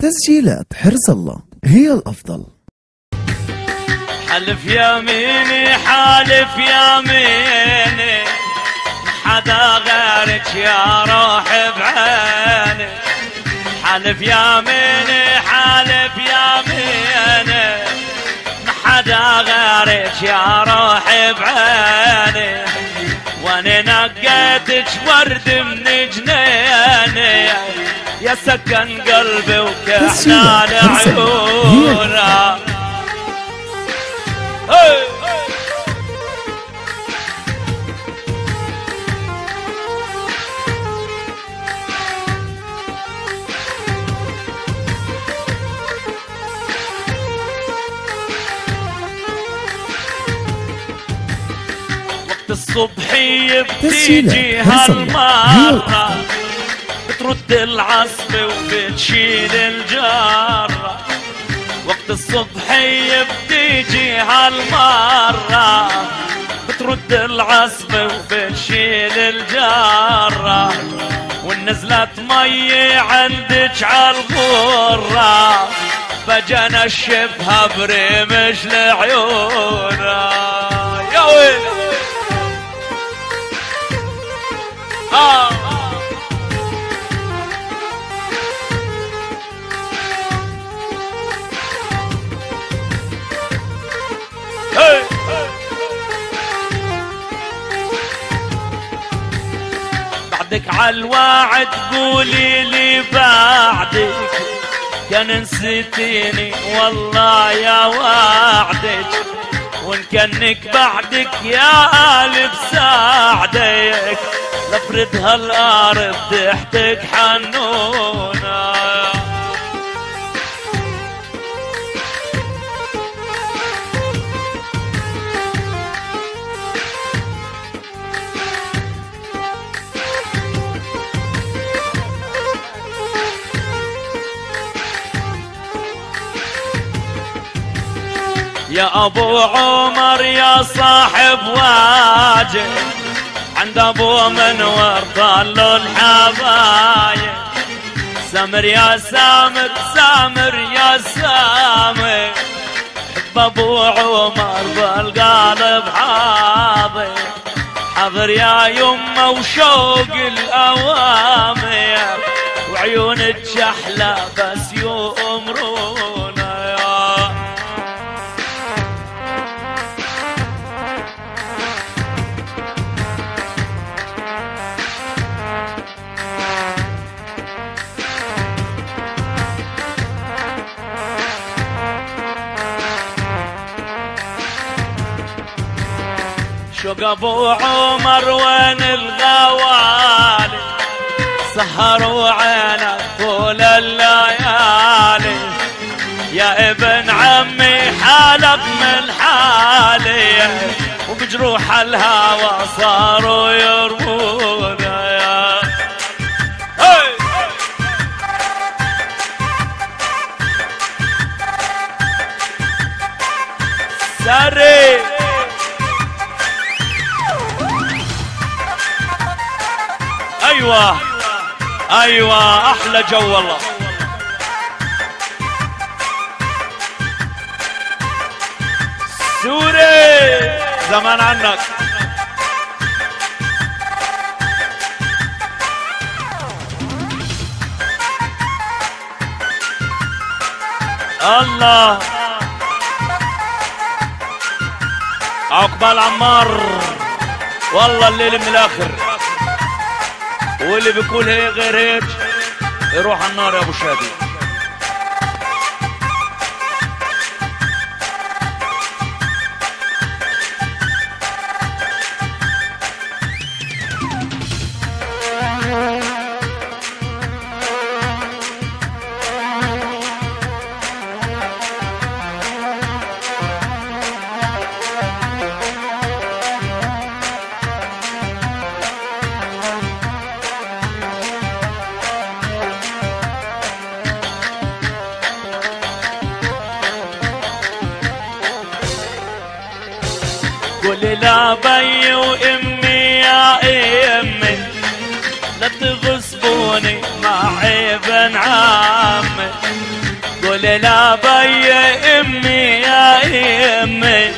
تسجيلات حرز الله هي الأفضل. حلف يميني حالف يميني حدا غيرك يا روح بعيني. حلف يميني حالف يميني حدا غيرك يا روح بعيني. وأنا نقيتك ورد من جنيني. يا سكن قلبي وكحنا العيون وقت الصبحية بتيجي هالمرة. بترد العصبة وبتشيل الجارة. وقت الصبحية بتيجي هالمرة بترد العصبة وبتشيل الجارة. ونزلت مي عندك عالغرة. فجا نشفها برمش لعيونها يا ويلي. آه. بعدك عالواعد قولي لي بعدك. كان نسيتيني والله يا وعدك. وإن كانك بعدك يا قلب ساعدك لفرد هالارض تحتك حنونة. يا أبو عمر يا صاحب واجب. عند أبو منور ضلوا الحبايب. سامر يا سامر سامر يا سامر. حب أبو عمر بالقلب حاضر. حاضر يا يمه وشوق الأوامر. وعيونك أحلى بس شوق ابو عمر وين الغوالي؟ سهروا عينك طول الليالي. يا ابن عمي حالك من حالي. وبجروح الهوى صاروا يرمونا يا. سري أيوه. أيوه. أحلى جو والله. سوري. زمان عنك. الله. عقبال عمار. والله الليل من الآخر. واللي بيقول هي غير هيك يروح النار يا أبو شادي. قولي لا بي وأمي يا أمي لا تغصبوني مع ابن عمي. لا بي أمي يا أمي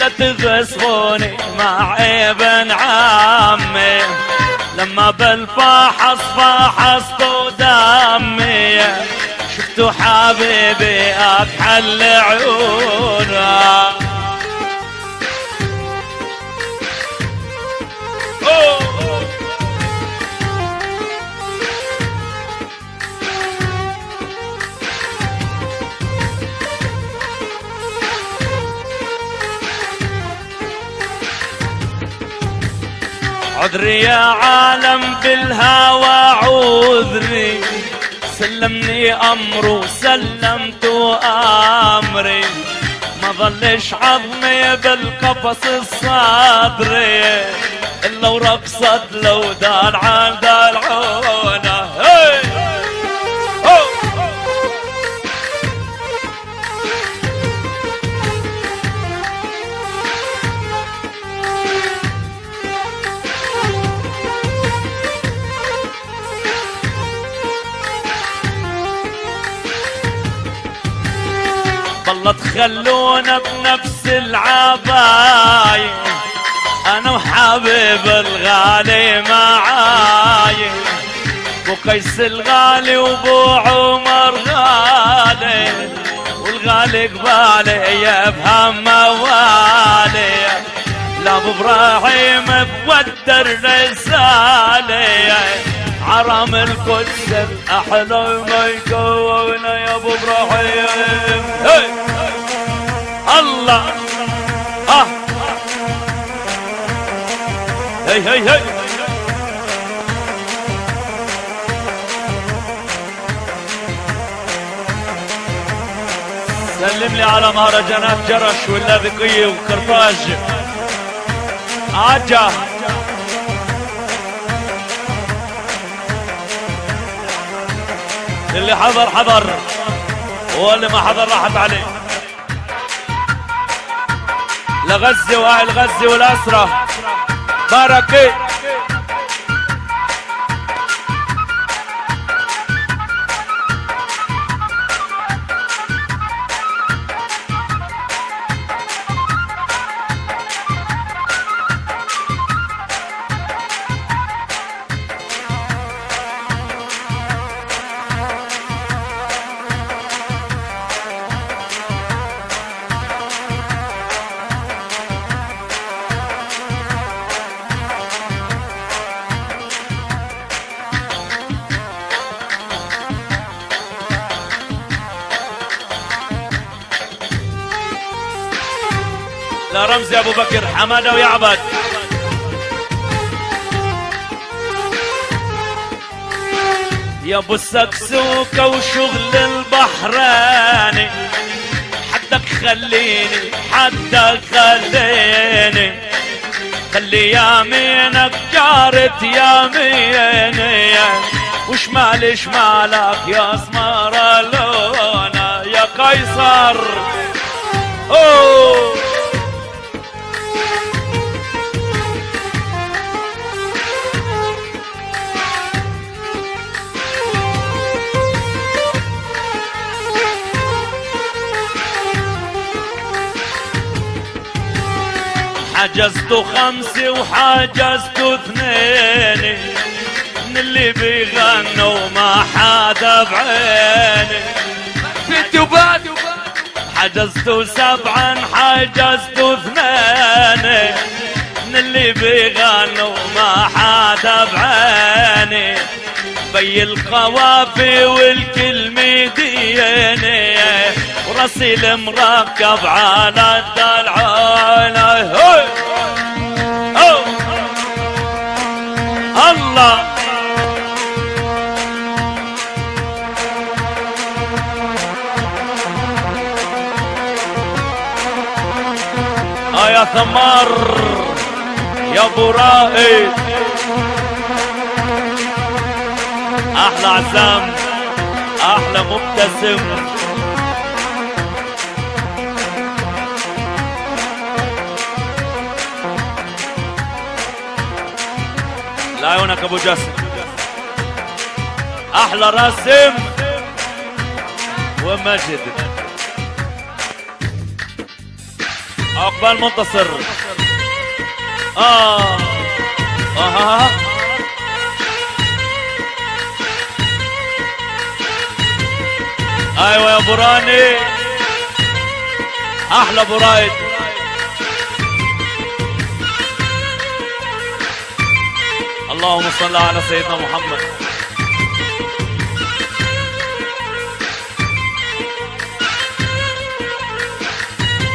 لا تغصبوني مع ابن عمي. لما بالفحص فحصت دمي شفتوا حبيبي اكحل عيونه. عذري يا عالم بالهوى عذري. سلمني امره سلمت امري ما ظلش عظمي بالقفص الصدري. إلا ورقصت لو دال عن دلعونه خلونا بنفس العباية أنا وحبيب الغالي معاي. بو قيس الغالي وبو عمر غالي. والغالي قبالي يا بهم موالي. لا إبراهيم بودر رسالي. عرم القدس الاحلى ما يكون يا أبو إبراهيم. هي. الله. آه هي هي هي سلم لي على مهرجانات جرش واللاذقية وقرطاج عجا. اللي حضر حضر. واللي ما حضر راحت عليه. لغزة وأهل غزة والأسرة. بركة لرمزي أبو بكر حمادة ويعبد يا أبو السكسوكة وشغل البحراني حدك خليني حدك خليني خلي يمينك جارت يميني وشمال شمالك يا أسمر لونا يا قيصر؟ أوه! حجزت خمسة وحجزت اثنين. من اللي بيغنوا ما حدا بعيني. في دبي حجزت سبعا حجزت اثنين. من اللي بيغنوا ما حدا بعيني. بي القوافي والكلمة ديني. وراسي المركب على الدلعانة الله. آه يا ثمار يا أبو رائد. أحلى عزام أحلى مبتسم. لعيونك أبو جاسم أحلى راسم ابو ماجد عقبال منتصر. آه آه. أيوه يا براني. أحلى برايد. اللهم صل على سيدنا محمد.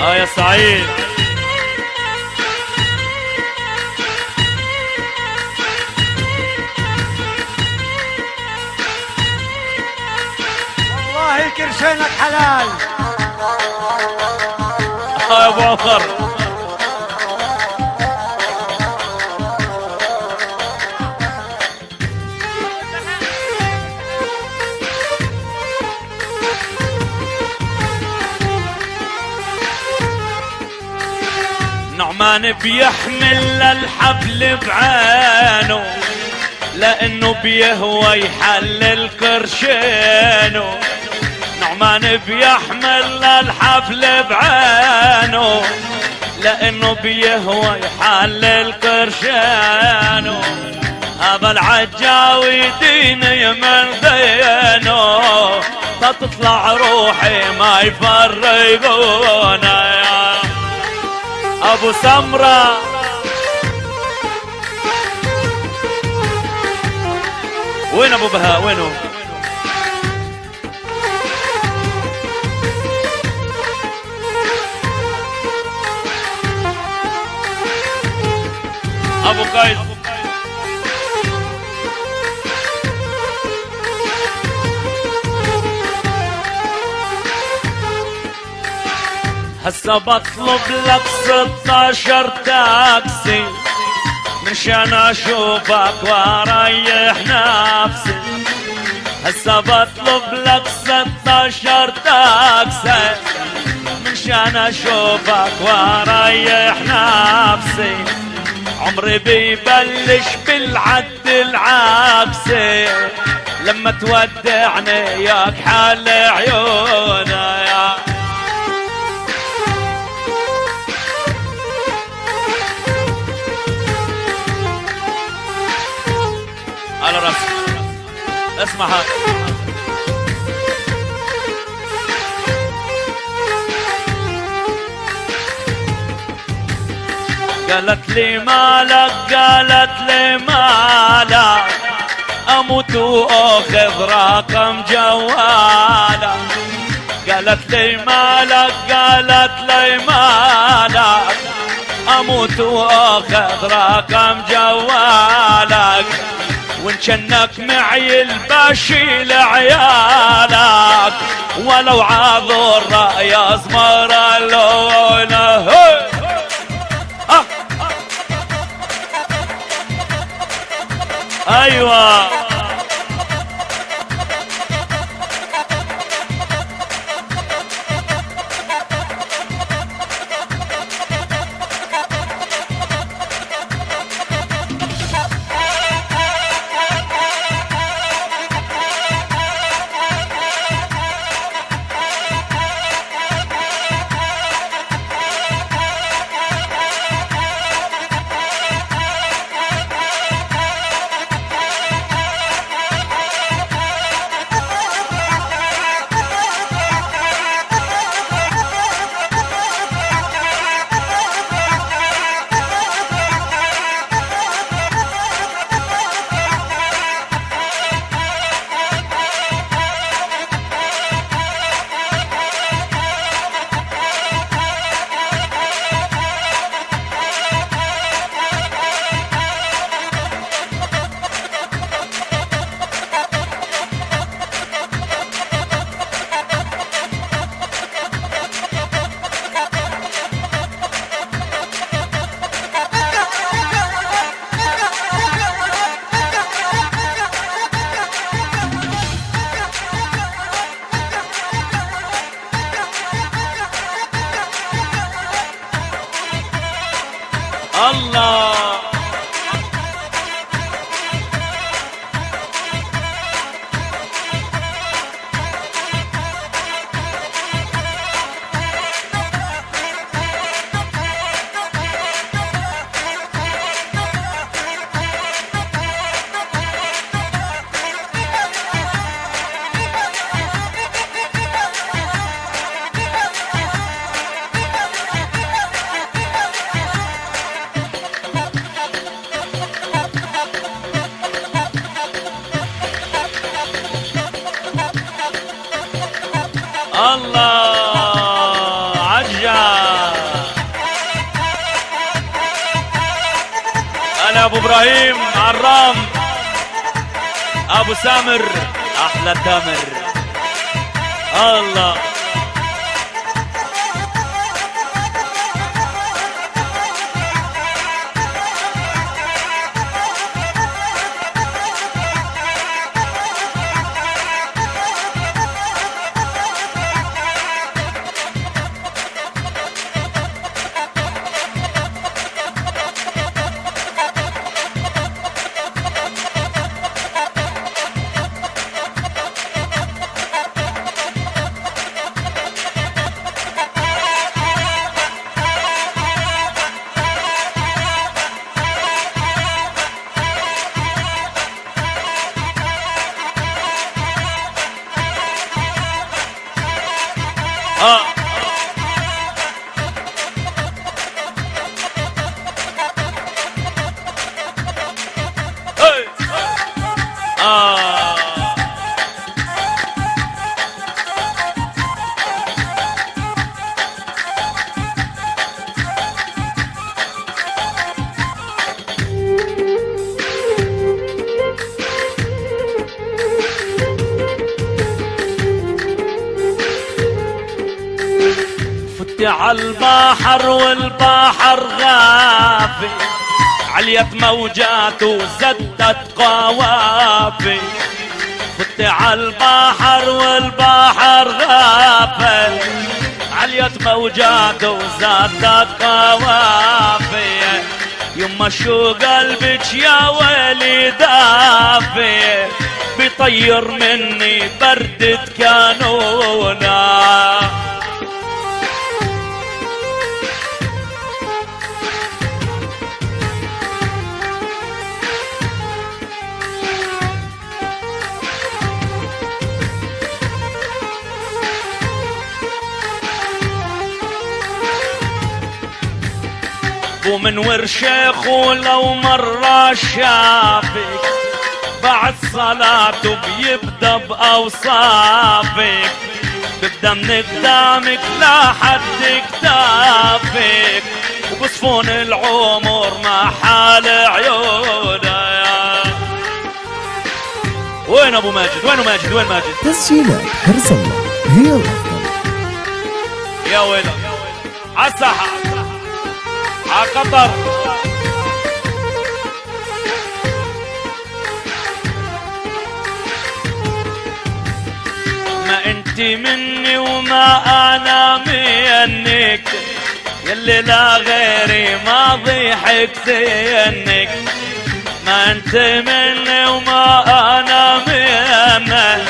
آه يا سعيد. والله كرشينك حلال. آه يا أبو عمر. نعمان بيحمل الحبل بعينه لأنه بيهوى يحلل كرشينه. نعمان بيحمل الحفل بعينه لأنه بيهوى يحلل كرشانه هذا العجاوي ديني من دينه تطلع روحي ما يفرقونا يا أبو سمرة. وين أبو بهاء وينه؟ أبو قيس. هسه بطلب لك 16 تاكسي مشان اشوفك واريح نفسي هسه بطلب لك 16 تاكسي مشان اشوفك واريح نفسي عمري بيبلش بالعد العكسي لما تودعني ياك حال عيونا أسمع. هذا قالت لي مالك قالت لي مالك. أموت وأخذ رقم جوالك قالت لي مالك قالت لي مالك. أموت وأخذ رقم جوالك وان كنك معي البشيل عيالك ولو عاذر رأي اسمر لونه آه. أيوه. Allah. الله عجب أنا أبو إبراهيم عرام أبو سامر أحلى تامر. الله. البحر والبحر غافي عليت موجات وزدت قوافي. فت على البحر والبحر غافي عليت موجات وزادت قوافي. يما شو قلبك يا ويلي دافي بيطير مني بردة كانونا. ومن ورشيخ ولو مرة شافك بعد صلاته بيبدأ بأوصافك. ببدا من قدامك لحد كتافك وبصفون العمر ما حال عيونا وين أبو ماجد؟ وين ماجد؟ وين ماجد؟ تسجيلات حرز الله. هي الأفضل. يا ويلي عالقطر ما انت مني وما أنا منك يلي لا غيري ما ضيحك زينك. ما انت مني وما أنا منك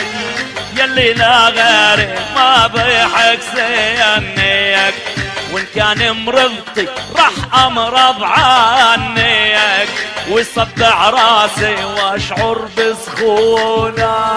يلي لا غيري ما ضيحك زينك. وإن كان مرضتي راح امرض عنك ويصدع راسي وأشعر بسخونة.